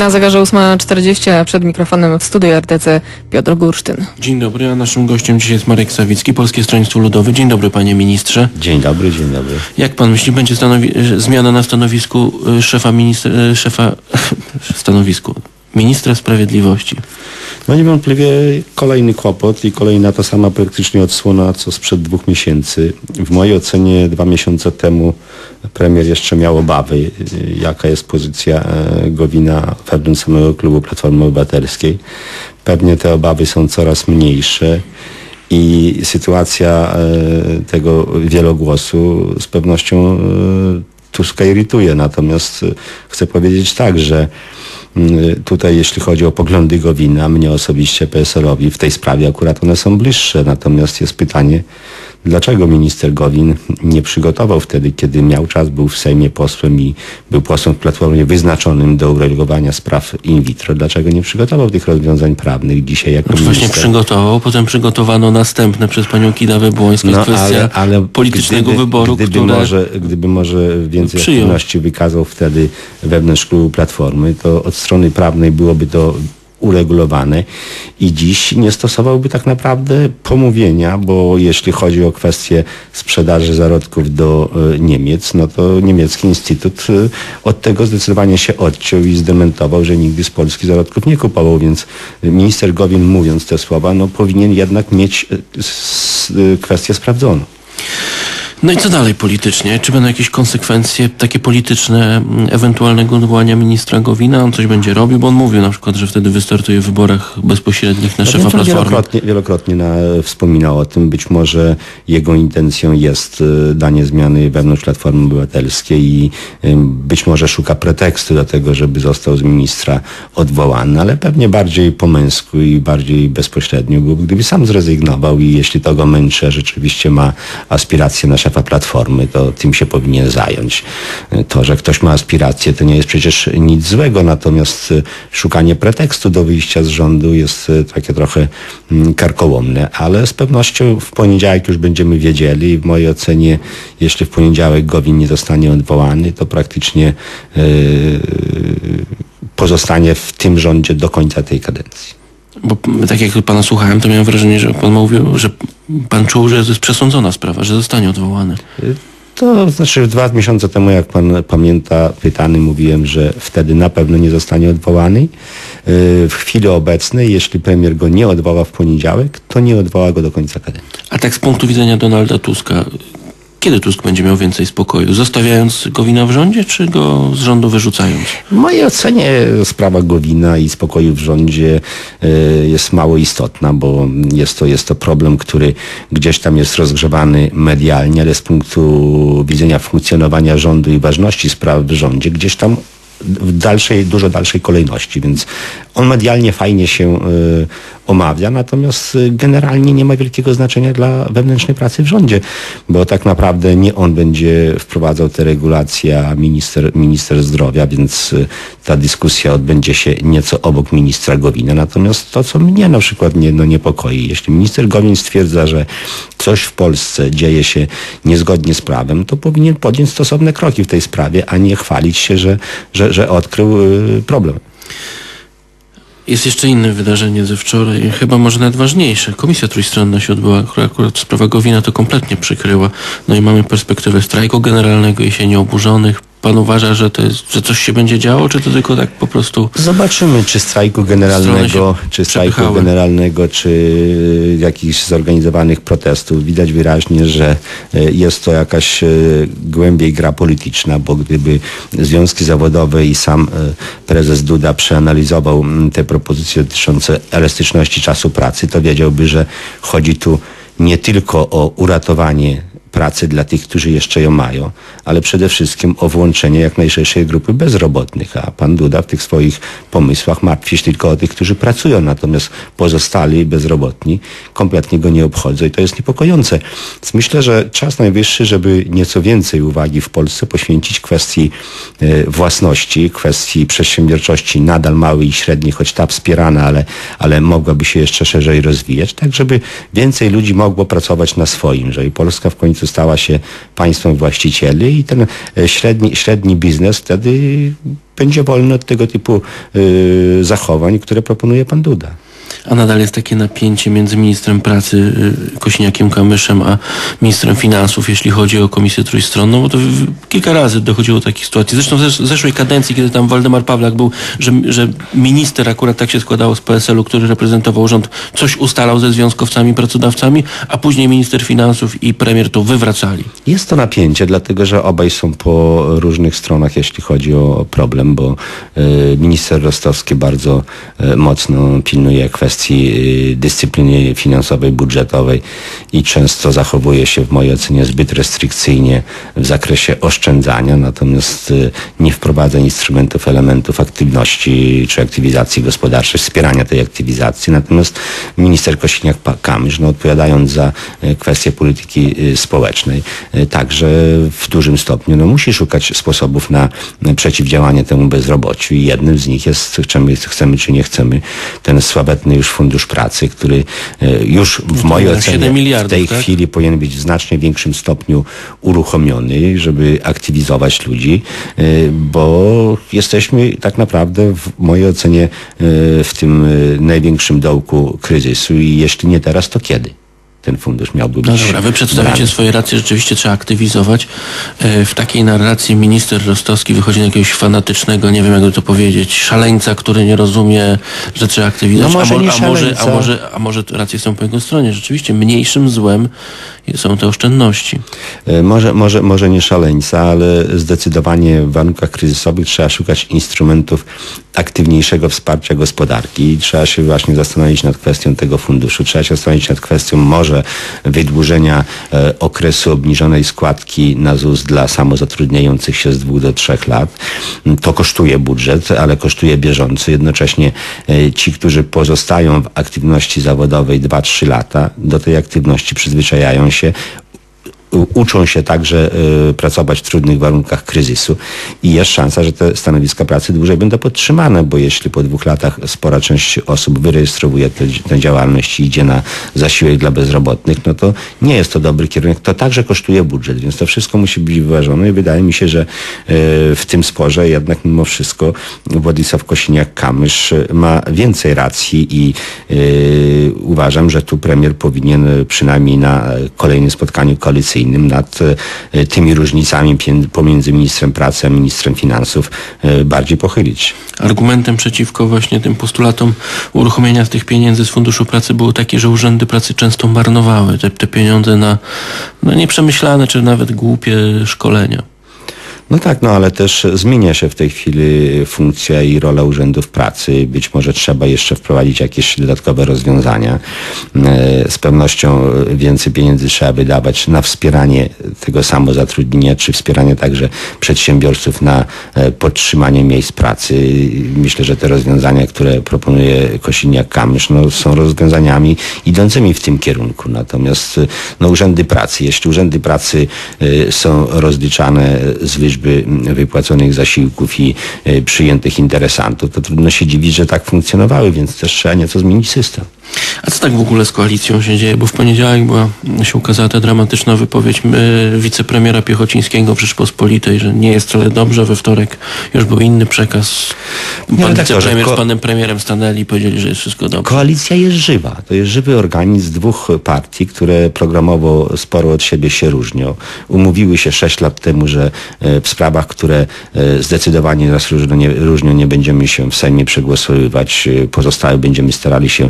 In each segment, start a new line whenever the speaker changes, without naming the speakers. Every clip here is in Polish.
Na zegarze 8.40, a przed mikrofonem w studiu RTC Piotr Gursztyn.
Dzień dobry, a naszym gościem dzisiaj jest Marek Sawicki, Polskie Stronnictwo Ludowe. Dzień dobry panie ministrze.
Dzień dobry, dzień dobry.
Jak pan myśli, będzie stanowi- zmiana na stanowisku y, szefa ministra, y, szefa stanowisku ministra sprawiedliwości?
No niewątpliwie kolejny kłopot i kolejna ta sama praktycznie odsłona, co sprzed dwóch miesięcy. W mojej ocenie dwa miesiące temu premier jeszcze miał obawy, y, jaka jest pozycja e, Gowina wewnątrz samego klubu Platformy Obywatelskiej. Pewnie te obawy są coraz mniejsze i sytuacja e, tego wielogłosu z pewnością e, Tuska irytuje. Natomiast chcę powiedzieć tak, że tutaj jeśli chodzi o poglądy Gowina, mnie osobiście PSL-owi w tej sprawie akurat one są bliższe. Natomiast jest pytanie, dlaczego minister Gowin nie przygotował wtedy, kiedy miał czas, był w Sejmie posłem i był posłem w Platformie wyznaczonym do uregulowania spraw in vitro. Dlaczego nie przygotował tych rozwiązań prawnych dzisiaj jako
właśnie
minister?
przygotował, potem przygotowano następne przez panią Kidawę Błońską
No,
kwestia politycznego
gdyby,
wyboru,
gdyby
które...
może, gdyby może więcej
przyjął.
aktywności wykazał wtedy wewnątrz klubu Platformy, to od strony prawnej byłoby to uregulowane i dziś nie stosowałby tak naprawdę pomówienia, bo jeśli chodzi o kwestię sprzedaży zarodków do e, Niemiec, no to niemiecki instytut e, od tego zdecydowanie się odciął i zdementował, że nigdy z Polski zarodków nie kupował, więc minister Gowin mówiąc te słowa, no powinien jednak mieć e, kwestię sprawdzoną.
No i co dalej politycznie? Czy będą jakieś konsekwencje takie polityczne mm, ewentualnego odwołania ministra Gowina? On coś będzie robił, bo on mówił na przykład, że wtedy wystartuje w wyborach bezpośrednich na szefa
Pamiętam,
Platformy.
Wielokrotnie, wielokrotnie na, wspominał o tym. Być może jego intencją jest y, danie zmiany wewnątrz Platformy Obywatelskiej i być może szuka pretekstu do tego, żeby został z ministra odwołany, ale pewnie bardziej po męsku i bardziej bezpośrednio byłoby, gdyby sam zrezygnował i jeśli to go męczy, rzeczywiście ma aspiracje na szefa Platformy, to tym się powinien zająć. To, że ktoś ma aspiracje, to nie jest przecież nic złego, natomiast y, szukanie pretekstu do wyjścia z rządu jest y, takie trochę mm, karkołomne, ale z pewnością w poniedziałek już będziemy wiedzieli w mojej ocenie, jeśli w poniedziałek Gowin nie zostanie odwołany, to praktycznie yy, pozostanie w tym rządzie do końca tej kadencji.
Bo tak jak pana słuchałem, to miałem wrażenie, że pan mówił, że pan czuł, że to jest przesądzona sprawa, że zostanie odwołany.
To znaczy dwa miesiące temu, jak pan pamięta, pytany mówiłem, że wtedy na pewno nie zostanie odwołany. Yy, W chwili obecnej, jeśli premier go nie odwoła w poniedziałek, to nie odwoła go do końca kadencji.
A tak z punktu widzenia Donalda Tuska, kiedy Tusk będzie miał więcej spokoju? Zostawiając Gowina w rządzie, czy go z rządu wyrzucając?
W mojej ocenie sprawa Gowina i spokoju w rządzie y, jest mało istotna, bo jest to, jest to problem, który gdzieś tam jest rozgrzewany medialnie, ale z punktu widzenia funkcjonowania rządu i ważności spraw w rządzie, gdzieś tam w dalszej, dużo dalszej kolejności, więc on medialnie fajnie się y, omawia, natomiast y, generalnie nie ma wielkiego znaczenia dla wewnętrznej pracy w rządzie, bo tak naprawdę nie on będzie wprowadzał te regulacje, a minister, minister zdrowia, więc y, ta dyskusja odbędzie się nieco obok ministra Gowina. Natomiast to, co mnie na przykład nie, no, niepokoi, jeśli minister Gowin stwierdza, że coś w Polsce dzieje się niezgodnie z prawem, to powinien podjąć stosowne kroki w tej sprawie, a nie chwalić się, że, że, że odkrył y, problem.
Jest jeszcze inne wydarzenie ze wczoraj, chyba może nawet ważniejsze. Komisja trójstronna się odbyła, akurat sprawa Gowina to kompletnie przykryła. No i mamy perspektywę strajku generalnego jesieni oburzonych. Pan uważa, że to jest, że coś się będzie działo, czy to tylko tak po prostu...
Zobaczymy, czy strajku generalnego, czy strajku
przepychały.
generalnego, czy jakichś zorganizowanych protestów. Widać wyraźnie, że e, jest to jakaś e, głębiej gra polityczna, bo gdyby związki zawodowe i sam prezes Duda przeanalizował mm, te propozycje dotyczące elastyczności czasu pracy, to wiedziałby, że chodzi tu nie tylko o uratowanie pracy dla tych, którzy jeszcze ją mają, ale przede wszystkim o włączenie jak najszerszej grupy bezrobotnych. A pan Duda w tych swoich pomysłach martwi się tylko o tych, którzy pracują, natomiast pozostali bezrobotni kompletnie go nie obchodzą i to jest niepokojące. Więc myślę, że czas najwyższy, żeby nieco więcej uwagi w Polsce poświęcić kwestii e, własności, kwestii przedsiębiorczości nadal małej i średniej, choć ta wspierana, ale, ale mogłaby się jeszcze szerzej rozwijać, tak żeby więcej ludzi mogło pracować na swoim, żeby Polska w końcu końcu stała się państwem właścicieli i ten e, średni, średni biznes wtedy będzie wolny od tego typu y, zachowań, które proponuje pan Duda.
A nadal jest takie napięcie między ministrem pracy y, Kośniakiem Kamyszem, a ministrem finansów, jeśli chodzi o komisję trójstronną, bo to kilka razy dochodziło do takich sytuacji. Zresztą w zesz- zeszłej kadencji, kiedy tam Waldemar Pawlak był, że, że minister akurat tak się składało z PSL-u, który reprezentował rząd, coś ustalał ze związkowcami, pracodawcami, a później minister finansów i premier to wywracali.
Jest to napięcie, dlatego że obaj są po różnych stronach, jeśli chodzi o problem, bo y, minister Rostowski bardzo y, mocno pilnuje kwestii y, dyscypliny finansowej, budżetowej i często zachowuje się w mojej ocenie zbyt restrykcyjnie w zakresie oszczędzania, natomiast y, nie wprowadza instrumentów, elementów aktywności czy aktywizacji gospodarczej, wspierania tej aktywizacji. Natomiast minister Kosiniak-Kamysz, no, odpowiadając za y, kwestie polityki społecznej, także w dużym stopniu no, musi szukać sposobów na przeciwdziałanie temu bezrobociu i jednym z nich jest, chcemy, chcemy czy nie chcemy, ten sławetny już fundusz pracy, który y, już w mojej ocenie
7
w tej
tak?
chwili powinien być w znacznie większym stopniu uruchomiony, żeby aktywizować ludzi, y, bo jesteśmy tak naprawdę w mojej ocenie y, w tym największym dołku kryzysu i jeśli nie teraz, to kiedy? Ten fundusz miałby być
No dobra, wy przedstawiacie
brany?
swoje racje, rzeczywiście trzeba aktywizować. E, W takiej narracji minister Rostowski wychodzi na jakiegoś fanatycznego, nie wiem jakby to powiedzieć, szaleńca, który nie rozumie, że trzeba aktywizować.
No może
a, mo- a, może, a, może, a może racje są po jego stronie. Rzeczywiście mniejszym złem są te oszczędności.
E, Może, może, może nie szaleńca, ale zdecydowanie w warunkach kryzysowych trzeba szukać instrumentów aktywniejszego wsparcia gospodarki trzeba się właśnie zastanowić nad kwestią tego funduszu. Trzeba się zastanowić nad kwestią może wydłużenia e, okresu obniżonej składki na ZUS dla samozatrudniających się z dwóch do trzech lat. To kosztuje budżet, ale kosztuje bieżąco. Jednocześnie e, ci, którzy pozostają w aktywności zawodowej 2-3 lata, do tej aktywności przyzwyczajają się, uczą się także y, pracować w trudnych warunkach kryzysu i jest szansa, że te stanowiska pracy dłużej będą podtrzymane, bo jeśli po dwóch latach spora część osób wyrejestrowuje tę działalność i idzie na zasiłek dla bezrobotnych, no to nie jest to dobry kierunek. To także kosztuje budżet, więc to wszystko musi być wyważone i wydaje mi się, że y, w tym sporze jednak mimo wszystko Władysław Kosiniak-Kamysz ma więcej racji i y, uważam, że tu premier powinien przynajmniej na kolejnym spotkaniu koalicyjnym nad y, tymi różnicami pomiędzy ministrem pracy a ministrem finansów y, bardziej pochylić.
Argumentem przeciwko właśnie tym postulatom uruchomienia tych pieniędzy z Funduszu Pracy było takie, że urzędy pracy często marnowały te, te pieniądze na no, nieprzemyślane czy nawet głupie szkolenia.
No tak, no ale też zmienia się w tej chwili funkcja i rola urzędów pracy. Być może trzeba jeszcze wprowadzić jakieś dodatkowe rozwiązania. E, Z pewnością więcej pieniędzy trzeba wydawać na wspieranie tego samozatrudnienia, czy wspieranie także przedsiębiorców na e, podtrzymanie miejsc pracy. Myślę, że te rozwiązania, które proponuje Kosiniak-Kamysz, no, są rozwiązaniami idącymi w tym kierunku. Natomiast e, no, urzędy pracy, jeśli urzędy pracy są rozliczane z liczby wypłaconych zasiłków i e, przyjętych interesantów, to trudno się dziwić, że tak funkcjonowały, więc też trzeba nieco zmienić system.
A co tak w ogóle z koalicją się dzieje? Bo w poniedziałek była, się ukazała ta dramatyczna wypowiedź y, wicepremiera Piechocińskiego w Rzeczpospolitej, że nie jest wcale dobrze. We wtorek już był inny przekaz. Pan
redaktorze,
wicepremier
ko-
z panem premierem stanęli i powiedzieli, że jest wszystko dobrze.
Koalicja jest żywa. To jest żywy organizm dwóch partii, które programowo sporo od siebie się różnią. Umówiły się sześć lat temu, że e, w sprawach, które e, zdecydowanie nas różnią nie, różnią, nie będziemy się w Sejmie przegłosowywać. E, Pozostałe będziemy starali się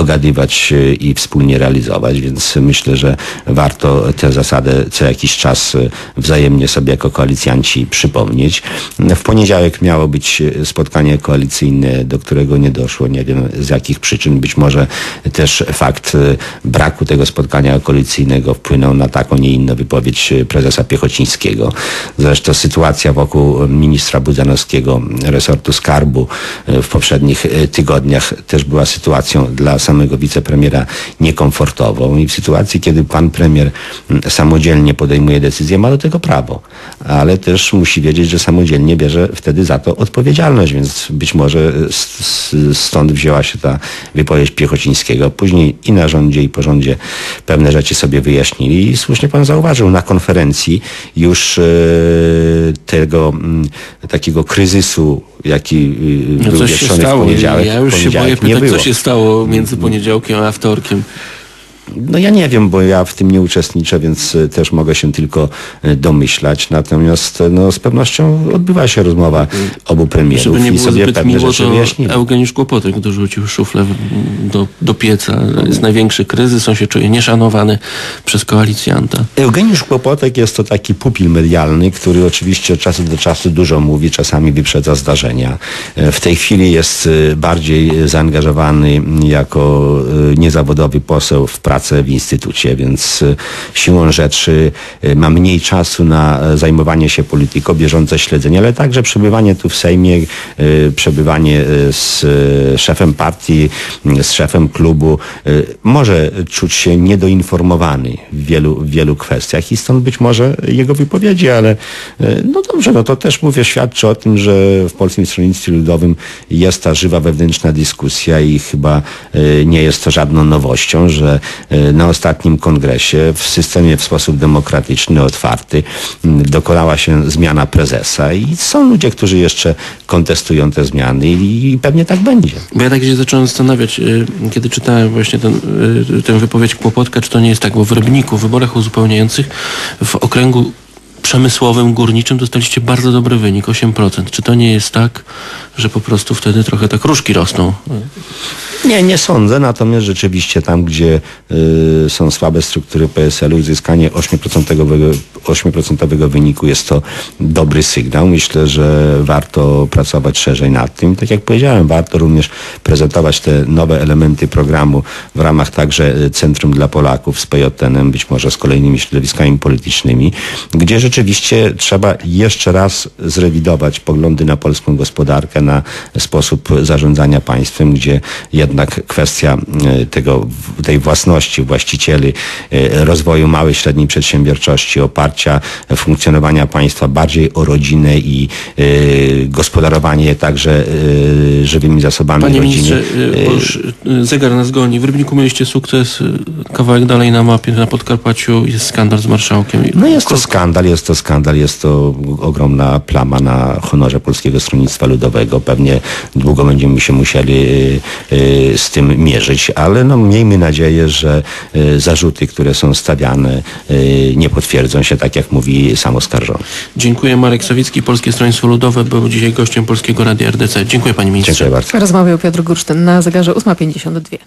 dogadywać e, i wspólnie realizować, więc myślę, że warto tę zasadę co jakiś czas e, wzajemnie sobie jako koalicjanci przypomnieć. W poniedziałek miało być e, spotkanie koalicyjne, do którego nie doszło. Nie wiem z jakich przyczyn. Być może też fakt braku tego spotkania koalicyjnego wpłynął na taką, nie inną wypowiedź prezesa Piechocińskiego. Zresztą sytuacja wokół ministra Budzanowskiego resortu skarbu w poprzednich tygodniach też była sytuacją dla samego wicepremiera niekomfortową i w sytuacji, kiedy pan premier mm, samodzielnie podejmuje decyzję, ma do tego prawo, ale też musi wiedzieć, że samodzielnie bierze wtedy za to odpowiedzialność, więc być może s- stąd wzięła się ta wypowiedź Piechocińskiego. Później i na rządzie, i po rządzie pewne rzeczy sobie wyjaśnili. I słusznie pan zauważył, na konferencji już e, tego mm, takiego kryzysu, jaki y,
No
był wieszczony w poniedziałek,
Ja już się boję pytać, co się stało między poniedziałkiem a wtorkiem.
No ja nie wiem, bo ja w tym nie uczestniczę, więc e, też mogę się tylko e, domyślać. Natomiast e, no, z pewnością odbywa się rozmowa obu premierów
Żeby nie
i
było
sobie
zbyt
pewne
miło,
rzeczy.
Eugeniusz Kłopotek dorzucił szuflę do, do pieca. Jest największy kryzys, on się czuje nieszanowany przez koalicjanta.
Eugeniusz Kłopotek jest to taki pupil medialny, który oczywiście od czasu do czasu dużo mówi, czasami wyprzedza zdarzenia. W tej chwili jest bardziej zaangażowany jako niezawodowy poseł w pracę w instytucie, więc e, siłą rzeczy e, ma mniej czasu na e, zajmowanie się polityką, bieżące śledzenie, ale także przebywanie tu w Sejmie, e, przebywanie z szefem partii, z szefem klubu, może czuć się niedoinformowany w wielu, w wielu kwestiach i stąd być może jego wypowiedzi, ale no dobrze, no to też mówię, świadczy o tym, że w Polskim Stronnictwie Ludowym jest ta żywa wewnętrzna dyskusja i chyba nie jest to żadną nowością, że na ostatnim kongresie w systemie w sposób demokratyczny, otwarty dokonała się zmiana prezesa i są ludzie, którzy jeszcze kontestują te zmiany i, pewnie tak będzie.
Bo ja tak się zacząłem zastanawiać, y, kiedy czytałem właśnie ten, y, tę wypowiedź Kłopotka, czy to nie jest tak, bo w Rybniku, w wyborach uzupełniających w okręgu przemysłowym, górniczym dostaliście bardzo dobry wynik, 8%. Czy to nie jest tak, że po prostu wtedy trochę tak różki rosną?
Nie, nie sądzę, natomiast rzeczywiście tam, gdzie y, są słabe struktury PSL-u, uzyskanie 8%, 8% wyniku jest to dobry sygnał. Myślę, że warto pracować szerzej nad tym. Tak jak powiedziałem, warto również prezentować te nowe elementy programu w ramach także y, Centrum dla Polaków z PJN-em, być może z kolejnymi środowiskami politycznymi, gdzie rzeczywiście trzeba jeszcze raz zrewidować poglądy na polską gospodarkę, na sposób zarządzania państwem, gdzie jednak kwestia e, tego, tej własności właścicieli, e, rozwoju małej, średniej przedsiębiorczości, oparcia funkcjonowania państwa bardziej o rodzinę i e, gospodarowanie także e, żywymi zasobami
Panie
rodziny.
ministrze, bo już zegar nas goni. W Rybniku mieliście sukces, kawałek dalej na mapie, na Podkarpaciu jest skandal z marszałkiem.
No jest to skandal, jest to skandal, jest to ogromna plama na honorze Polskiego Stronnictwa Ludowego. Pewnie długo będziemy się musieli y, y, z tym mierzyć, ale no miejmy nadzieję, że y, zarzuty, które są stawiane nie potwierdzą się, tak jak mówi sam oskarżony.
Dziękuję. Marek Sawicki, Polskie Stronnictwo Ludowe, był dzisiaj gościem Polskiego Radia RDC. Dziękuję panie ministrze.
Dziękuję bardzo.
Rozmawiał Piotr Gursztyn na zegarze 8.52.